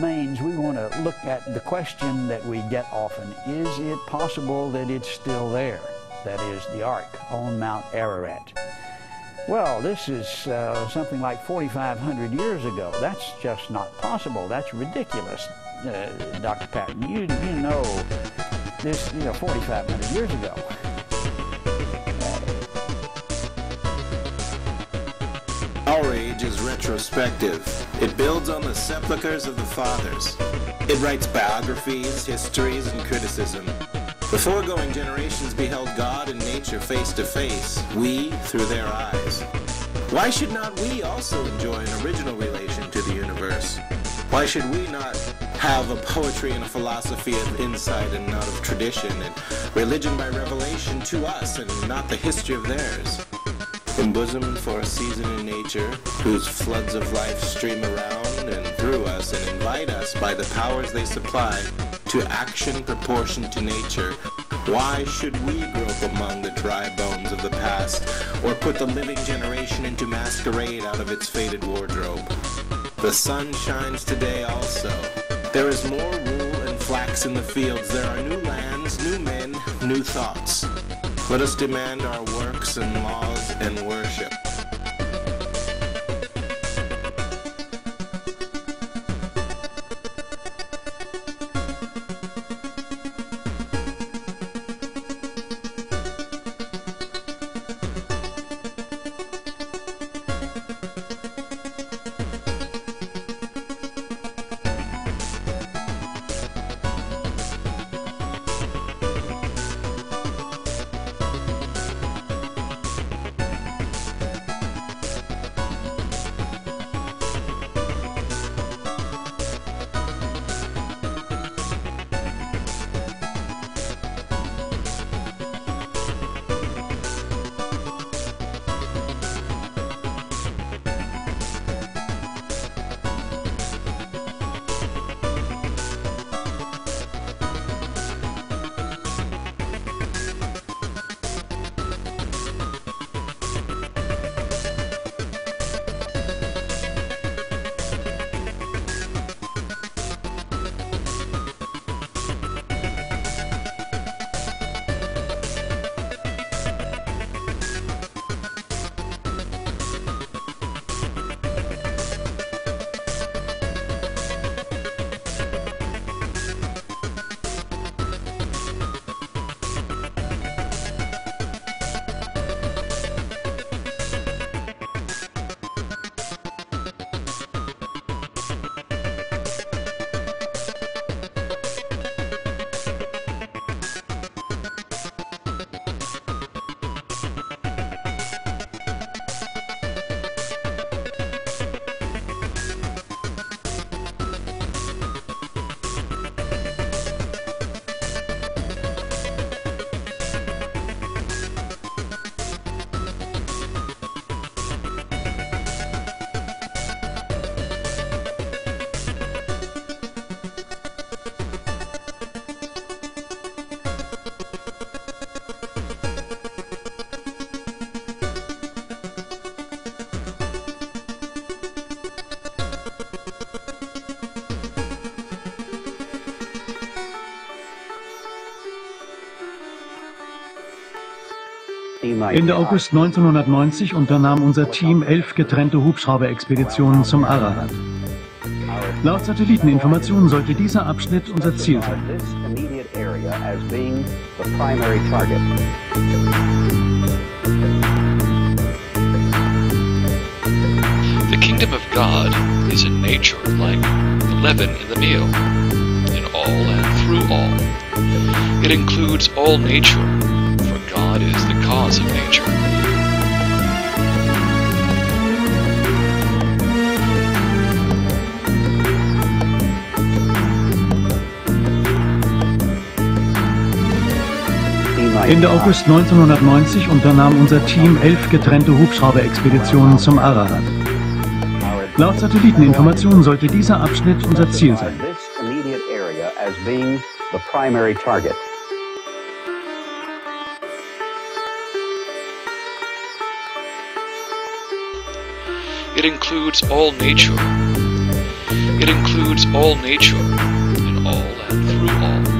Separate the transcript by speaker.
Speaker 1: remains, we want to look at the question that we get often, is it possible that it's still there? That is the Ark on Mount Ararat. Well, this is uh, something like 4,500 years ago. That's just not possible. That's ridiculous, uh, Dr. Patton. You, you know this, you know, 4,500 years ago.
Speaker 2: Our age is retrospective. It builds on the sepulchres of the fathers. It writes biographies, histories, and criticism. The foregoing generations beheld God and nature face to face, we through their eyes. Why should not we also enjoy an original relation to the universe? Why should we not have a poetry and a philosophy of insight and not of tradition, and religion by revelation to us and not the history of theirs? Embosomed for a season in nature, whose floods of life stream around and through us and invite us by the powers they supply to action proportioned to nature. Why should we grope among the dry bones of the past, or put the living generation into masquerade out of its faded wardrobe? The sun shines today also. There is more wool and flax in the fields. There are new lands, new men, new thoughts. Let us demand our and laws and worship.
Speaker 3: Ende August 1990 unternahm unser Team elf getrennte Hubschrauber-Expeditionen zum Ararat. Laut Satelliteninformationen sollte dieser Abschnitt unser Ziel sein.
Speaker 4: The kingdom of God is in nature like the leaven in the meal, in all and through all. It includes all nature, for God is cause of nature.
Speaker 3: Ende August 1990 unternahm unser Team elf getrennte Hubschrauber-Expeditionen zum Ararat. Laut Satelliteninformationen sollte dieser Abschnitt unser Ziel sein.
Speaker 4: It includes all nature. It includes all nature in all and through all.